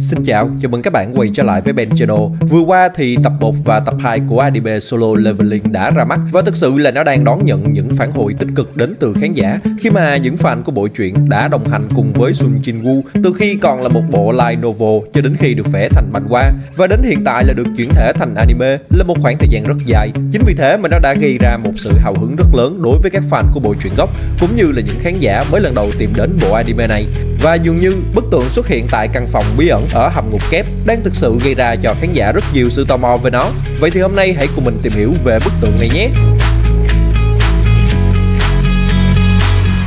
Xin chào, chào mừng các bạn quay trở lại với Ben Channel. Vừa qua thì tập 1 và tập 2 của anime Solo Leveling đã ra mắt và thực sự là nó đang đón nhận những phản hồi tích cực đến từ khán giả khi mà những fan của bộ truyện đã đồng hành cùng với Sun Jin Woo từ khi còn là một bộ light novel cho đến khi được vẽ thành manhwa và đến hiện tại là được chuyển thể thành anime là một khoảng thời gian rất dài. Chính vì thế mà nó đã gây ra một sự hào hứng rất lớn đối với các fan của bộ truyện gốc cũng như là những khán giả mới lần đầu tìm đến bộ anime này. Và dường như bức tượng xuất hiện tại căn phòng bí ẩn ở hầm ngục kép đang thực sự gây ra cho khán giả rất nhiều sự tò mò về nó. Vậy thì hôm nay hãy cùng mình tìm hiểu về bức tượng này nhé.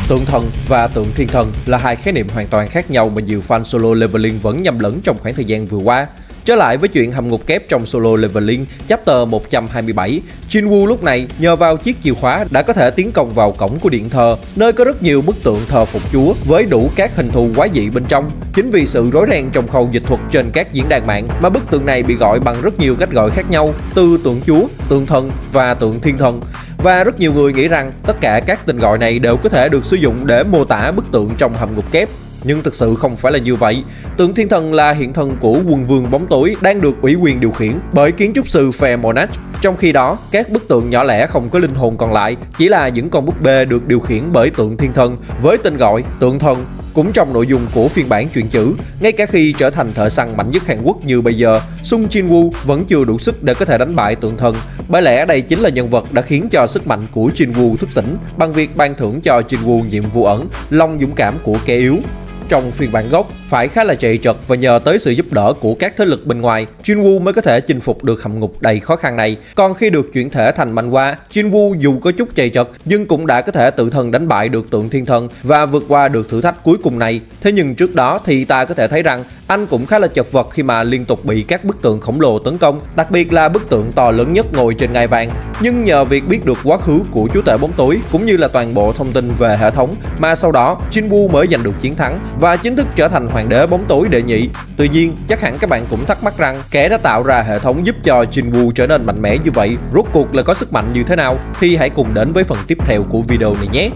Tượng thần và tượng thiên thần là hai khái niệm hoàn toàn khác nhau mà nhiều fan solo leveling vẫn nhầm lẫn trong khoảng thời gian vừa qua. Trở lại với chuyện hầm ngục kép trong solo leveling chapter 127, Jinwoo lúc này nhờ vào chiếc chìa khóa đã có thể tiến công vào cổng của điện thờ, nơi có rất nhiều bức tượng thờ phục chúa với đủ các hình thù quái dị bên trong. Chính vì sự rối ren trong khâu dịch thuật trên các diễn đàn mạng mà bức tượng này bị gọi bằng rất nhiều cách gọi khác nhau, từ tượng chúa, tượng thần và tượng thiên thần. Và rất nhiều người nghĩ rằng tất cả các tên gọi này đều có thể được sử dụng để mô tả bức tượng trong hầm ngục kép nhưng thực sự không phải là như vậy. Tượng thiên thần là hiện thân của quân vương bóng tối đang được ủy quyền điều khiển bởi kiến trúc sư phe Monarch. Trong khi đó, các bức tượng nhỏ lẻ không có linh hồn còn lại chỉ là những con búp bê được điều khiển bởi tượng thiên thần với tên gọi tượng thần cũng trong nội dung của phiên bản truyện chữ, ngay cả khi trở thành thợ săn mạnh nhất Hàn Quốc như bây giờ, Sung Jin Woo vẫn chưa đủ sức để có thể đánh bại tượng thần. Bởi lẽ đây chính là nhân vật đã khiến cho sức mạnh của Jin Woo thức tỉnh bằng việc ban thưởng cho Jin Woo nhiệm vụ ẩn, lòng dũng cảm của kẻ yếu. Trong phiên bản gốc, phải khá là chạy trật và nhờ tới sự giúp đỡ của các thế lực bên ngoài, Jinwoo mới có thể chinh phục được hầm ngục đầy khó khăn này. Còn khi được chuyển thể thành manhwa, Jinwoo dù có chút chạy trật nhưng cũng đã có thể tự thân đánh bại được tượng thiên thần và vượt qua được thử thách cuối cùng này. Thế nhưng trước đó thì ta có thể thấy rằng anh cũng khá là chật vật khi mà liên tục bị các bức tượng khổng lồ tấn công, đặc biệt là bức tượng to lớn nhất ngồi trên ngai vàng. Nhưng nhờ việc biết được quá khứ của chúa tể bóng tối cũng như là toàn bộ thông tin về hệ thống mà sau đó Jinwoo mới giành được chiến thắng và chính thức trở thành hoàng đế bóng tối đệ nhị. Tuy nhiên, chắc hẳn các bạn cũng thắc mắc rằng kẻ đã tạo ra hệ thống giúp cho Jinwoo trở nên mạnh mẽ như vậy, rốt cuộc là có sức mạnh như thế nào? Thì hãy cùng đến với phần tiếp theo của video này nhé.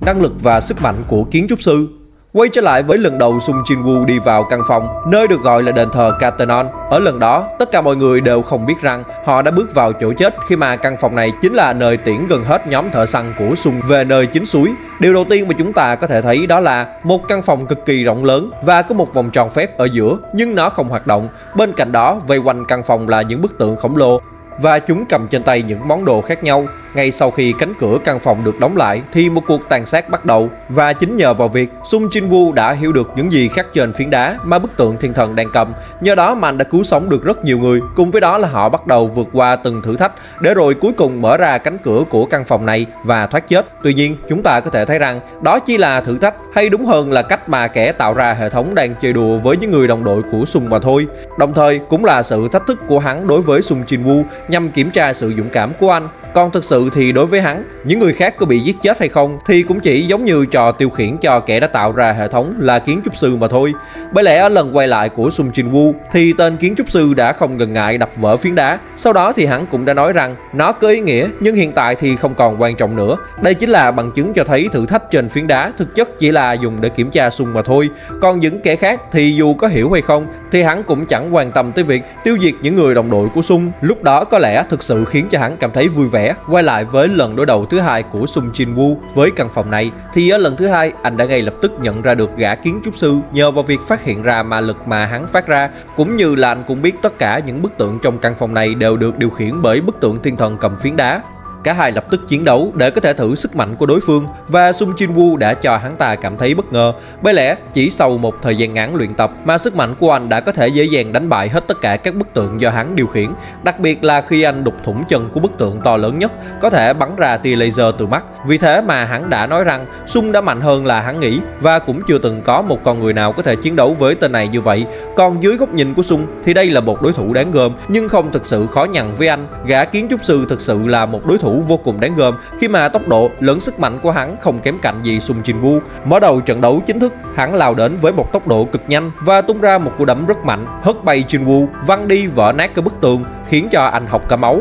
Năng lực và sức mạnh của kiến trúc sư Quay trở lại với lần đầu Sung Jin Woo đi vào căn phòng, nơi được gọi là đền thờ Catenon. Ở lần đó, tất cả mọi người đều không biết rằng họ đã bước vào chỗ chết khi mà căn phòng này chính là nơi tiễn gần hết nhóm thợ săn của Sung về nơi chính suối. Điều đầu tiên mà chúng ta có thể thấy đó là một căn phòng cực kỳ rộng lớn và có một vòng tròn phép ở giữa nhưng nó không hoạt động. Bên cạnh đó, vây quanh căn phòng là những bức tượng khổng lồ và chúng cầm trên tay những món đồ khác nhau. Ngay sau khi cánh cửa căn phòng được đóng lại thì một cuộc tàn sát bắt đầu và chính nhờ vào việc Sung Jin Woo đã hiểu được những gì khắc trên phiến đá mà bức tượng thiên thần đang cầm. Nhờ đó mà anh đã cứu sống được rất nhiều người, cùng với đó là họ bắt đầu vượt qua từng thử thách để rồi cuối cùng mở ra cánh cửa của căn phòng này và thoát chết. Tuy nhiên, chúng ta có thể thấy rằng đó chỉ là thử thách hay đúng hơn là cách mà kẻ tạo ra hệ thống đang chơi đùa với những người đồng đội của Sung mà thôi. Đồng thời cũng là sự thách thức của hắn đối với Sung Jin Woo nhằm kiểm tra sự dũng cảm của anh. Còn thực sự thì đối với hắn, những người khác có bị giết chết hay không thì cũng chỉ giống như trò tiêu khiển cho kẻ đã tạo ra hệ thống là kiến trúc sư mà thôi. Bởi lẽ ở lần quay lại của Sung Jin Woo thì tên kiến trúc sư đã không ngần ngại đập vỡ phiến đá. Sau đó thì hắn cũng đã nói rằng nó có ý nghĩa nhưng hiện tại thì không còn quan trọng nữa. Đây chính là bằng chứng cho thấy thử thách trên phiến đá thực chất chỉ là dùng để kiểm tra Sung mà thôi. Còn những kẻ khác thì dù có hiểu hay không thì hắn cũng chẳng quan tâm tới việc tiêu diệt những người đồng đội của Sung. Lúc đó có lẽ thực sự khiến cho hắn cảm thấy vui vẻ Quay lại lại với lần đối đầu thứ hai của Sung Jin Woo với căn phòng này, thì ở lần thứ hai, anh đã ngay lập tức nhận ra được gã kiến trúc sư nhờ vào việc phát hiện ra ma lực mà hắn phát ra, cũng như là anh cũng biết tất cả những bức tượng trong căn phòng này đều được điều khiển bởi bức tượng thiên thần cầm phiến đá. Cả hai lập tức chiến đấu để có thể thử sức mạnh của đối phương và Sung Jin Woo đã cho hắn ta cảm thấy bất ngờ. Bởi lẽ, chỉ sau một thời gian ngắn luyện tập mà sức mạnh của anh đã có thể dễ dàng đánh bại hết tất cả các bức tượng do hắn điều khiển. Đặc biệt là khi anh đục thủng chân của bức tượng to lớn nhất, có thể bắn ra tia laser từ mắt. Vì thế mà hắn đã nói rằng Sung đã mạnh hơn là hắn nghĩ và cũng chưa từng có một con người nào có thể chiến đấu với tên này như vậy. Còn dưới góc nhìn của Sung thì đây là một đối thủ đáng gờm, nhưng không thực sự khó nhằn với anh. Gã kiến trúc sư thực sự là một đối thủ thủ vô cùng đáng gờm khi mà tốc độ lẫn sức mạnh của hắn không kém cạnh gì Sung Jin Woo. Mở đầu trận đấu chính thức, hắn lao đến với một tốc độ cực nhanh và tung ra một cú đấm rất mạnh, hất bay Jin Woo, văng đi vỡ nát cái bức tường, khiến cho anh học cả máu.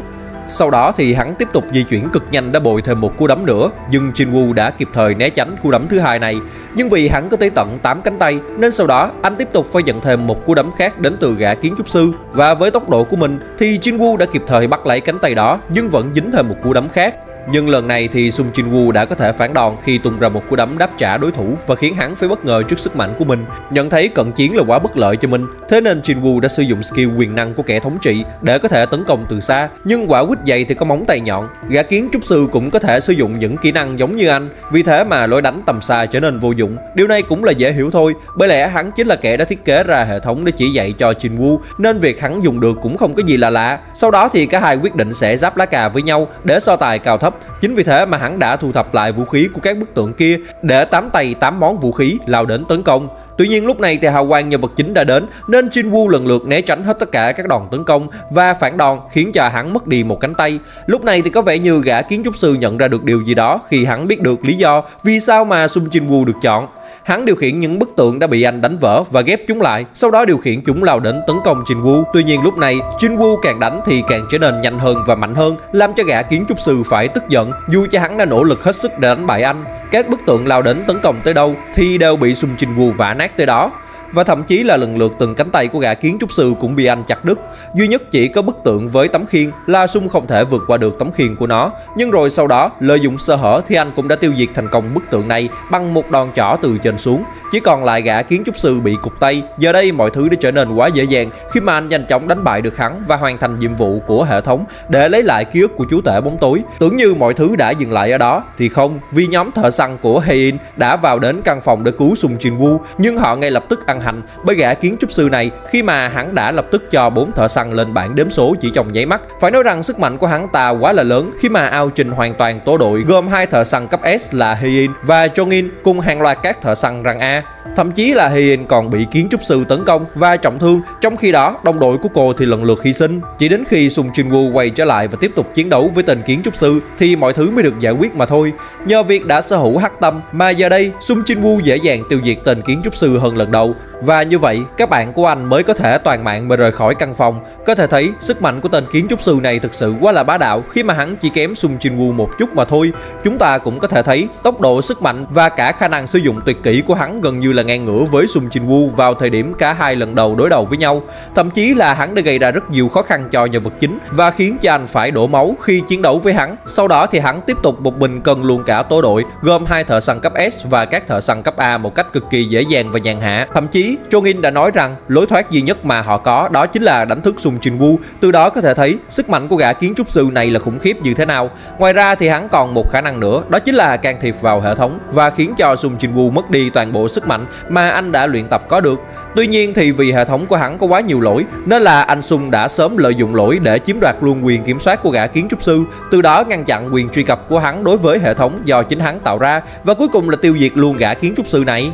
Sau đó thì hắn tiếp tục di chuyển cực nhanh đã bồi thêm một cú đấm nữa, nhưng Jinwoo đã kịp thời né tránh cú đấm thứ hai này. Nhưng vì hắn có tới tận 8 cánh tay, nên sau đó anh tiếp tục phải nhận thêm một cú đấm khác đến từ gã kiến trúc sư. Và với tốc độ của mình, thì Jinwoo đã kịp thời bắt lấy cánh tay đó, nhưng vẫn dính thêm một cú đấm khác nhưng lần này thì Sung Jin Woo đã có thể phản đòn khi tung ra một cú đấm đáp trả đối thủ và khiến hắn phải bất ngờ trước sức mạnh của mình. Nhận thấy cận chiến là quá bất lợi cho mình, thế nên Jin Woo đã sử dụng skill quyền năng của kẻ thống trị để có thể tấn công từ xa. Nhưng quả quýt dày thì có móng tay nhọn, gã kiến trúc sư cũng có thể sử dụng những kỹ năng giống như anh, vì thế mà lối đánh tầm xa trở nên vô dụng. Điều này cũng là dễ hiểu thôi, bởi lẽ hắn chính là kẻ đã thiết kế ra hệ thống để chỉ dạy cho Jin Woo, nên việc hắn dùng được cũng không có gì là lạ. Sau đó thì cả hai quyết định sẽ giáp lá cà với nhau để so tài cao thấp Chính vì thế mà hắn đã thu thập lại vũ khí của các bức tượng kia để tám tay tám món vũ khí lao đến tấn công. Tuy nhiên lúc này thì hào quang nhân vật chính đã đến, nên Jinwoo lần lượt né tránh hết tất cả các đòn tấn công và phản đòn khiến cho hắn mất đi một cánh tay. Lúc này thì có vẻ như gã kiến trúc sư nhận ra được điều gì đó khi hắn biết được lý do vì sao mà Sung Jinwoo được chọn. Hắn điều khiển những bức tượng đã bị anh đánh vỡ và ghép chúng lại, sau đó điều khiển chúng lao đến tấn công Jinwoo. Tuy nhiên lúc này, Jinwoo càng đánh thì càng trở nên nhanh hơn và mạnh hơn, làm cho gã kiến trúc sư phải tức giận, dù cho hắn đã nỗ lực hết sức để đánh bại anh. Các bức tượng lao đến tấn công tới đâu thì đều bị Sung Jinwoo vả nát tới đó và thậm chí là lần lượt từng cánh tay của gã kiến trúc sư cũng bị anh chặt đứt. Duy nhất chỉ có bức tượng với tấm khiên, La Sung không thể vượt qua được tấm khiên của nó. Nhưng rồi sau đó, lợi dụng sơ hở thì anh cũng đã tiêu diệt thành công bức tượng này bằng một đòn chỏ từ trên xuống. Chỉ còn lại gã kiến trúc sư bị cục tay. Giờ đây mọi thứ đã trở nên quá dễ dàng khi mà anh nhanh chóng đánh bại được hắn và hoàn thành nhiệm vụ của hệ thống để lấy lại ký ức của chú tể bóng tối. Tưởng như mọi thứ đã dừng lại ở đó thì không, vì nhóm thợ săn của Hein đã vào đến căn phòng để cứu Sung Jin Woo, nhưng họ ngay lập tức ăn hận hành bởi gã kiến trúc sư này khi mà hắn đã lập tức cho bốn thợ săn lên bảng đếm số chỉ trong nháy mắt. Phải nói rằng sức mạnh của hắn ta quá là lớn khi mà ao trình hoàn toàn tổ đội gồm hai thợ săn cấp S là Hyin và Jongin cùng hàng loạt các thợ săn răng A. Thậm chí là Hyin còn bị kiến trúc sư tấn công và trọng thương, trong khi đó đồng đội của cô thì lần lượt hy sinh. Chỉ đến khi Sung Jin Woo quay trở lại và tiếp tục chiến đấu với tên kiến trúc sư thì mọi thứ mới được giải quyết mà thôi. Nhờ việc đã sở hữu hắc tâm mà giờ đây Sung Jin Woo dễ dàng tiêu diệt tên kiến trúc sư hơn lần đầu. Và như vậy, các bạn của anh mới có thể toàn mạng mà rời khỏi căn phòng. Có thể thấy sức mạnh của tên kiến trúc sư này thực sự quá là bá đạo khi mà hắn chỉ kém Sung Jin Woo một chút mà thôi. Chúng ta cũng có thể thấy tốc độ sức mạnh và cả khả năng sử dụng tuyệt kỹ của hắn gần như là ngang ngửa với Sung Jin Woo vào thời điểm cả hai lần đầu đối đầu với nhau. Thậm chí là hắn đã gây ra rất nhiều khó khăn cho nhân vật chính và khiến cho anh phải đổ máu khi chiến đấu với hắn. Sau đó thì hắn tiếp tục một mình cần luôn cả tổ đội gồm hai thợ săn cấp S và các thợ săn cấp A một cách cực kỳ dễ dàng và nhàn hạ. Thậm chí Chongin đã nói rằng lối thoát duy nhất mà họ có đó chính là đánh thức Sung Jin Woo. Từ đó có thể thấy sức mạnh của gã kiến trúc sư này là khủng khiếp như thế nào. Ngoài ra thì hắn còn một khả năng nữa, đó chính là can thiệp vào hệ thống và khiến cho Sung Jin Woo mất đi toàn bộ sức mạnh mà anh đã luyện tập có được. Tuy nhiên thì vì hệ thống của hắn có quá nhiều lỗi nên là anh Sung đã sớm lợi dụng lỗi để chiếm đoạt luôn quyền kiểm soát của gã kiến trúc sư, từ đó ngăn chặn quyền truy cập của hắn đối với hệ thống do chính hắn tạo ra và cuối cùng là tiêu diệt luôn gã kiến trúc sư này.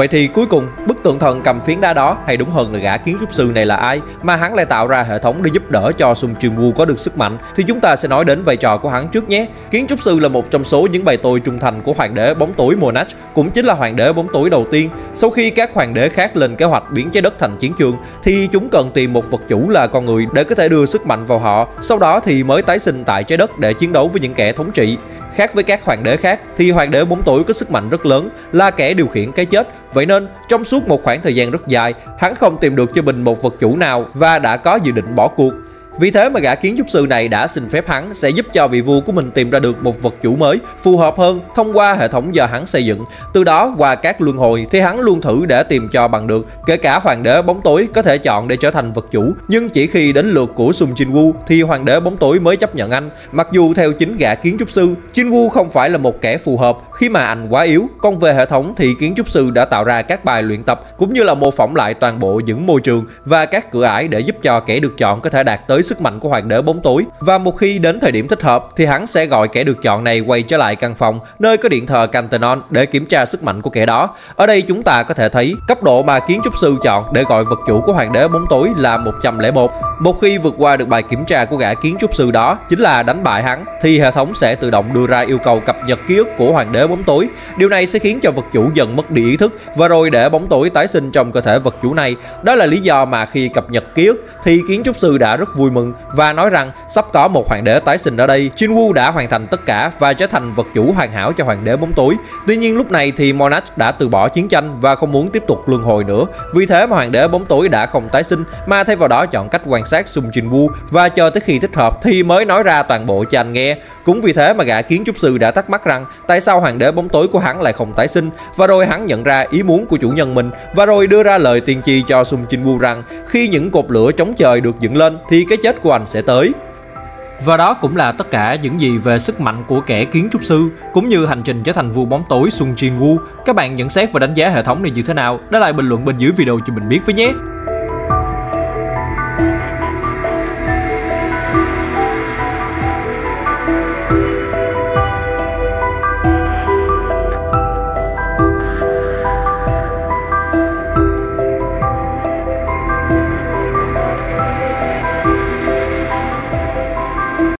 Vậy thì cuối cùng, bức tượng thần cầm phiến đá đó hay đúng hơn là gã kiến trúc sư này là ai mà hắn lại tạo ra hệ thống để giúp đỡ cho Sung Jin Woo có được sức mạnh thì chúng ta sẽ nói đến vai trò của hắn trước nhé. Kiến trúc sư là một trong số những bài tôi trung thành của hoàng đế bóng tối Monarch, cũng chính là hoàng đế bóng tối đầu tiên. Sau khi các hoàng đế khác lên kế hoạch biến trái đất thành chiến trường thì chúng cần tìm một vật chủ là con người để có thể đưa sức mạnh vào họ, sau đó thì mới tái sinh tại trái đất để chiến đấu với những kẻ thống trị. Khác với các hoàng đế khác thì hoàng đế 4 tuổi có sức mạnh rất lớn, là kẻ điều khiển cái chết Vậy nên, trong suốt một khoảng thời gian rất dài, hắn không tìm được cho mình một vật chủ nào và đã có dự định bỏ cuộc. Vì thế mà gã kiến trúc sư này đã xin phép hắn sẽ giúp cho vị vua của mình tìm ra được một vật chủ mới phù hợp hơn thông qua hệ thống do hắn xây dựng. Từ đó qua các luân hồi thì hắn luôn thử để tìm cho bằng được, kể cả hoàng đế bóng tối có thể chọn để trở thành vật chủ. Nhưng chỉ khi đến lượt của Sung Jin Woo thì hoàng đế bóng tối mới chấp nhận anh. Mặc dù theo chính gã kiến trúc sư, Jin Woo không phải là một kẻ phù hợp khi mà anh quá yếu. Còn về hệ thống thì kiến trúc sư đã tạo ra các bài luyện tập cũng như là mô phỏng lại toàn bộ những môi trường và các cửa ải để giúp cho kẻ được chọn có thể đạt tới sức mạnh của hoàng đế bóng tối và một khi đến thời điểm thích hợp, thì hắn sẽ gọi kẻ được chọn này quay trở lại căn phòng, nơi có điện thờ Cantenon để kiểm tra sức mạnh của kẻ đó. Ở đây chúng ta có thể thấy cấp độ mà kiến trúc sư chọn để gọi vật chủ của hoàng đế bóng tối là 101. Một khi vượt qua được bài kiểm tra của gã kiến trúc sư đó, chính là đánh bại hắn, thì hệ thống sẽ tự động đưa ra yêu cầu cập nhật ký ức của hoàng đế bóng tối. Điều này sẽ khiến cho vật chủ dần mất đi ý thức và rồi để bóng tối tái sinh trong cơ thể vật chủ này. Đó là lý do mà khi cập nhật ký ức, thì kiến trúc sư đã rất vui mừng và nói rằng sắp có một hoàng đế tái sinh ở đây. Jinwoo đã hoàn thành tất cả và trở thành vật chủ hoàn hảo cho hoàng đế bóng tối. Tuy nhiên lúc này thì Monarch đã từ bỏ chiến tranh và không muốn tiếp tục luân hồi nữa. Vì thế mà hoàng đế bóng tối đã không tái sinh, mà thay vào đó chọn cách quan sát Sung Jinwoo và chờ tới khi thích hợp thì mới nói ra toàn bộ cho anh nghe. Cũng vì thế mà gã kiến trúc sư đã thắc mắc rằng tại sao hoàng đế bóng tối của hắn lại không tái sinh và rồi hắn nhận ra ý muốn của chủ nhân mình và rồi đưa ra lời tiên tri cho Sung Jinwoo rằng khi những cột lửa chống trời được dựng lên thì cái chết của anh sẽ tới. Và đó cũng là tất cả những gì về sức mạnh của kẻ kiến trúc sư cũng như hành trình trở thành vua bóng tối Sung Jin Woo. Các bạn nhận xét và đánh giá hệ thống này như thế nào? Để lại bình luận bên dưới video cho mình biết với nhé.